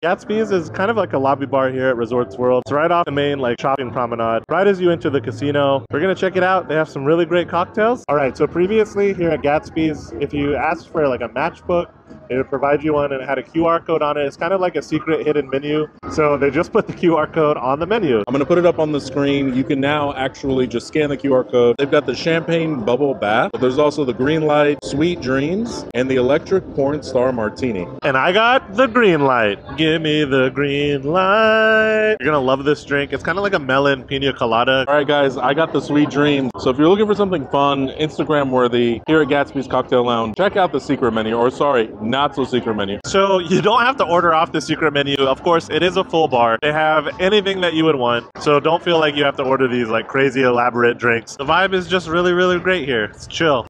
Gatsby's is kind of like a lobby bar here at Resorts World. It's right off the main like shopping promenade. Right as you enter the casino, we're gonna check it out. They have some really great cocktails. All right, so previously here at Gatsby's, if you asked for like a matchbook, they would provide you one and it had a QR code on it. It's kind of like a secret hidden menu. So they just put the QR code on the menu. I'm going to put it up on the screen. You can now actually just scan the QR code. They've got the champagne bubble bath, but there's also the green light sweet dreams and the electric porn star martini. And I got the green light. Give me the green light. You're to love this drink. It's kind of like a melon pina colada. All right, guys, I got the sweet dreams. So if you're looking for something fun, Instagram worthy, here at Gatsby's Cocktail Lounge, check out the secret menu, or sorry, not so secret menu. So you don't have to order off the secret menu. Of course, it is a full bar. They have anything that you would want. So don't feel like you have to order these like crazy elaborate drinks. The vibe is just really, really great here. It's chill.